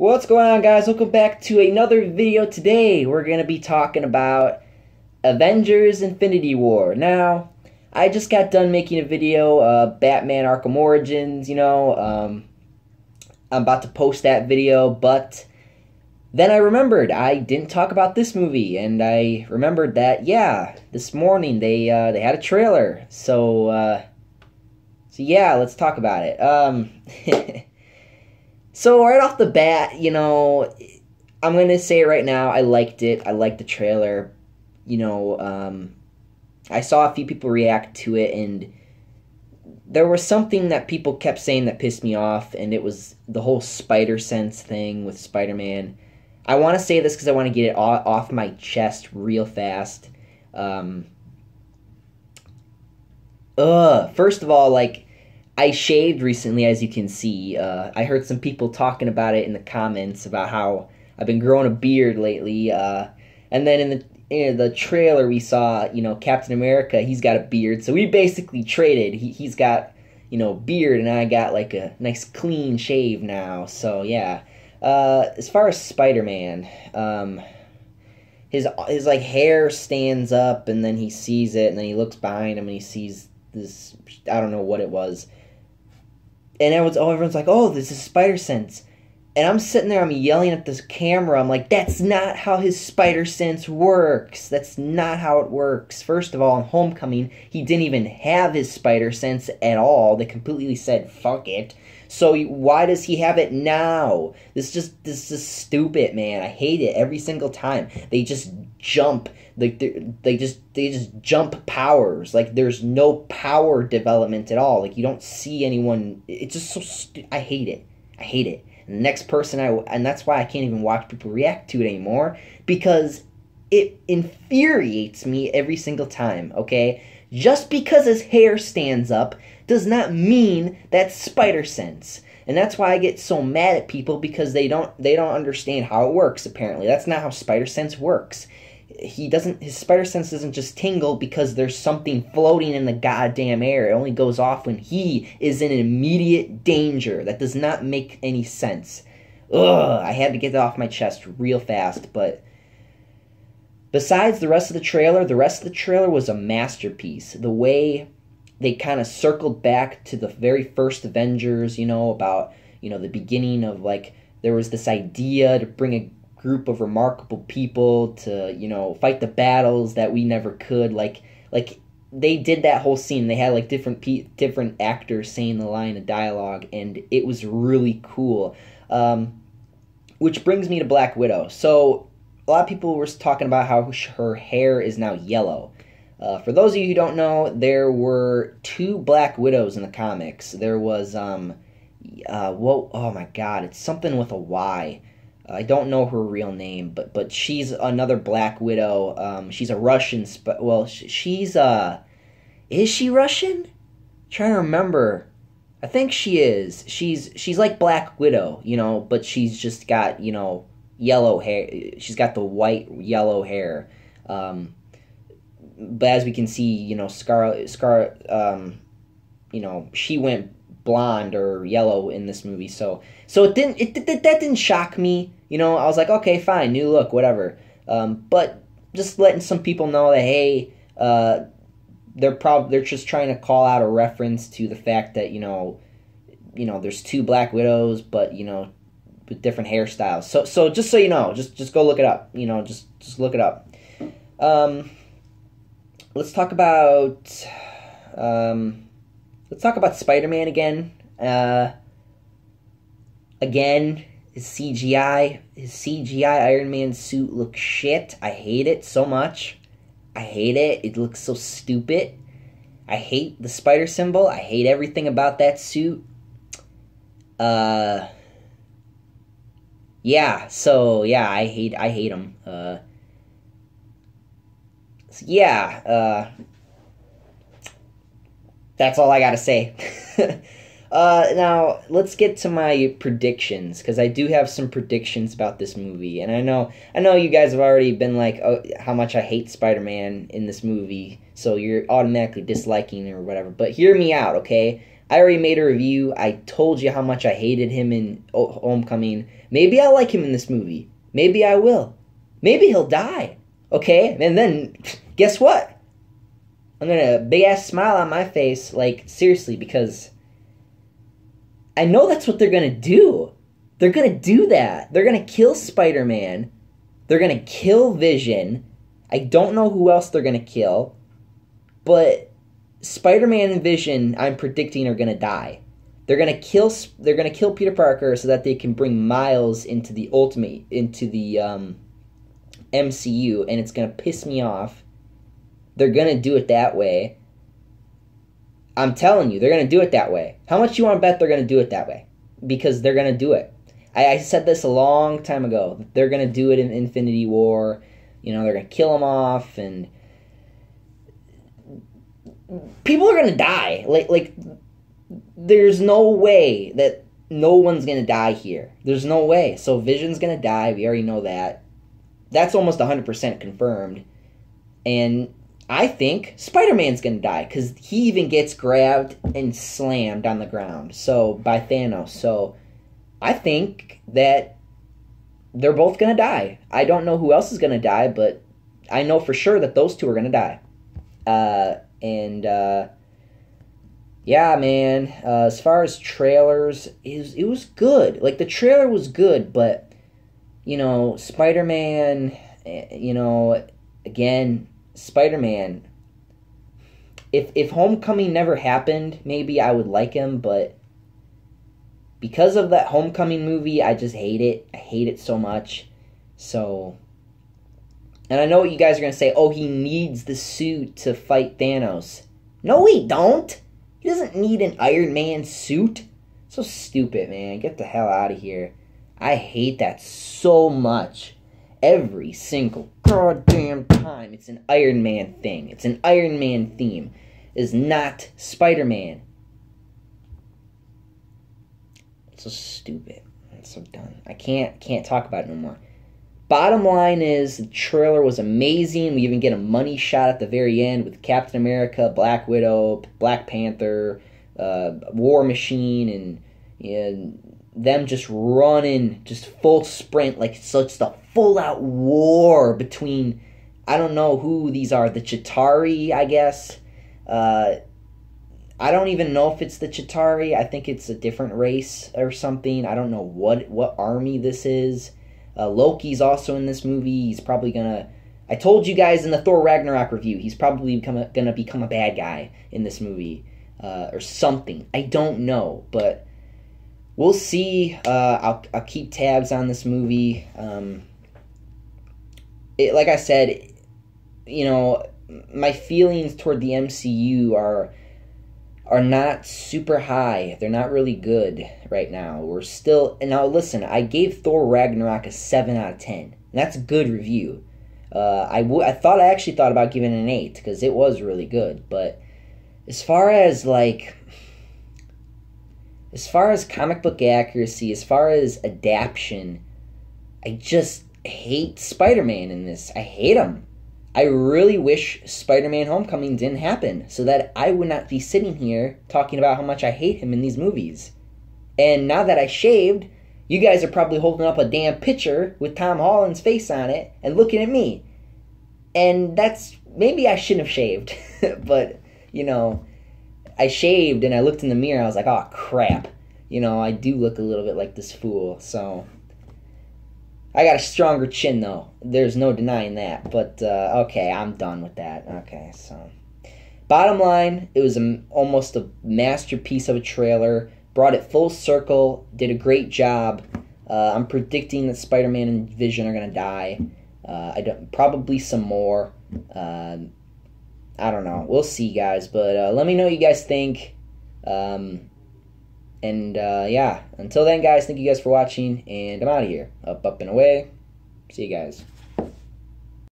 What's going on, guys? Welcome back to another video today. We're going to be talking about Avengers Infinity War. Now, I just got done making a video, uh, Batman Arkham Origins, you know. Um, I'm about to post that video, but then I remembered I didn't talk about this movie, and I remembered that, yeah, this morning they, uh, they had a trailer. So, uh, so yeah, let's talk about it. Um... So right off the bat, you know, I'm gonna say it right now. I liked it. I liked the trailer. You know, um, I saw a few people react to it, and there was something that people kept saying that pissed me off, and it was the whole spider sense thing with Spider-Man. I want to say this because I want to get it off my chest real fast. Um, ugh. First of all, like I shaved recently, as you can see. Uh, I heard some people talking about it in the comments about how I've been growing a beard lately. Uh, and then in the in the trailer, we saw you know Captain America. He's got a beard, so we basically traded. He he's got you know beard, and I got like a nice clean shave now. So yeah. Uh, as far as Spider Man, um, his his like hair stands up, and then he sees it, and then he looks behind him, and he sees this. I don't know what it was and everyone's oh everyone's like oh this is spider sense. And i'm sitting there i'm yelling at this camera. I'm like that's not how his spider sense works. That's not how it works. First of all in homecoming he didn't even have his spider sense at all. They completely said fuck it. So why does he have it now? This just this is stupid man. I hate it every single time. They just jump. Like they just they just jump powers. Like there's no power development at all. Like you don't see anyone. It's just so stu- i hate it. I hate it. And the next person i and that's why i can't even watch people react to it anymore because it infuriates me every single time okay? Just because his hair stands up does not mean that's spider sense. And that's why I get so mad at people because they don't they don't understand how it works apparently. That's not how spider sense works he doesn't his spider sense doesn't just tingle because there's something floating in the goddamn air. It only goes off when he is in immediate danger. That does not make any sense. Ugh, I had to get that off my chest real fast, but besides the rest of the trailer, the rest of the trailer was a masterpiece. The way they kind of circled back to the very first Avengers, you know, about, you know, the beginning of like there was this idea to bring a group of remarkable people to you know fight the battles that we never could. Like like they did that whole scene. They had like different pe- different actors saying the line of dialogue and it was really cool. Um, which brings me to black widow. So a lot of people were talking about how her hair is now yellow. Uh, for those of you who don't know there were two black widows in the comics. There was um uh, whoa, oh my god it's something with a y I don't know her real name, but but she's another Black Widow. Um, she's a Russian. Sp- well, she's uh, is she Russian? I'm trying to remember. I think she is. She's she's like Black Widow, you know, but she's just got you know yellow hair. She's got the white yellow hair. Um, but as we can see, you know, Scar Scar, um, you know, she went blonde or yellow in this movie. So so it didn't it, it that didn't shock me. You know, I was like, okay, fine, new look, whatever. Um, but just letting some people know that hey, uh, they're prob they're just trying to call out a reference to the fact that you know, you know, there's two Black Widows, but you know, with different hairstyles. So so just so you know, just just go look it up. You know, just just look it up. Um, let's talk about um, let's talk about Spider Man again. Uh, again, his CGI, his CGI Iron Man suit looks shit. I hate it so much. I hate it. It looks so stupid. I hate the spider symbol. I hate everything about that suit. Uh Yeah, so yeah, I hate I hate him. Uh yeah, uh that's all I got to say. Uh, now let's get to my predictions because I do have some predictions about this movie, and I know I know you guys have already been like oh, how much I hate Spider Man in this movie, so you're automatically disliking or whatever. But hear me out, okay? I already made a review. I told you how much I hated him in Homecoming. Maybe I like him in this movie. Maybe I will. Maybe he'll die. Okay? And then, guess what? I'm gonna big ass smile on my face, like, seriously, because I know that's what they're gonna do. They're gonna do that. They're gonna kill Spider Man. They're gonna kill Vision. I don't know who else they're gonna kill. But Spider Man and Vision, I'm predicting, are gonna die. They're gonna kill. They're gonna kill Peter Parker so that they can bring Miles into the ultimate into the um, MCU, and it's gonna piss me off. They're gonna do it that way. I'm telling you, they're gonna do it that way. How much you want to bet they're gonna do it that way? Because they're gonna do it. I, I said this a long time ago. They're gonna do it in Infinity War. You know, they're gonna kill them off, and people are gonna die. Like, like there's no way that no one's gonna die here. There's no way. So Vision's gonna die. We already know that. That's almost 100% confirmed. And I think Spider Man's gonna die because he even gets grabbed and slammed on the ground. So by Thanos. So I think that they're both gonna die. I don't know who else is gonna die, but I know for sure that those two are gonna die. Uh, and uh, yeah, man. Uh, as far as trailers, it was, it was good. Like the trailer was good, but you know, Spider Man. Eh, you know, again, Spider Man. If if Homecoming never happened, maybe I would like him, but because of that Homecoming movie, I just hate it. I hate it so much. So and I know what you guys are going to say, "Oh, he needs the suit to fight Thanos." No, he don't. He doesn't need an Iron Man suit. So stupid, man. Get the hell out of here. I hate that so much. Every single goddamn time it's an Iron Man thing. It's an Iron Man theme. Is not Spider Man. It's so stupid. It's so done. I can't can't talk about it no more. Bottom line is the trailer was amazing. We even get a money shot at the very end with Captain America, Black Widow, Black Panther, uh, War Machine, and, and them just running, just full sprint, like such the full out war between I don't know who these are, the Chitauri, I guess. Uh, I don't even know if it's the Chitauri. I think it's a different race or something. I don't know what what army this is. Uh, Loki's also in this movie. He's probably gonna. I told you guys in the Thor Ragnarok review, he's probably become a, gonna become a bad guy in this movie uh, or something. I don't know, but we'll see. Uh, I'll I'll keep tabs on this movie. Um, it, like I said, you know, my feelings toward the MCU are are not super high. They're not really good right now. We're still and now listen. I gave Thor Ragnarok a seven out of ten. that's a good review. Uh, I, w- I thought I actually thought about giving it an eight because it was really good. But as far as like, as far as comic book accuracy, as far as adaptation, I just hate Spider Man in this. I hate him. I really wish Spider Man Homecoming didn't happen so that I would not be sitting here talking about how much I hate him in these movies. And now that I shaved, you guys are probably holding up a damn picture with Tom Holland's face on it and looking at me. And that's maybe I shouldn't have shaved, but you know, I shaved and I looked in the mirror. I was like, oh crap. You know, I do look a little bit like this fool. So I got a stronger chin though. There's no denying that. But uh, okay, I'm done with that. Okay, so bottom line, it was a, almost a masterpiece of a trailer. Brought it full circle. Did a great job. Uh, I'm predicting that Spider-Man and Vision are gonna die. Uh, I don't probably some more. I don't know. We'll see, guys. But uh, let me know what you guys think. Um, and uh, yeah, until then, guys, thank you guys for watching, and I'm out of here. Up, up, and away. See you guys.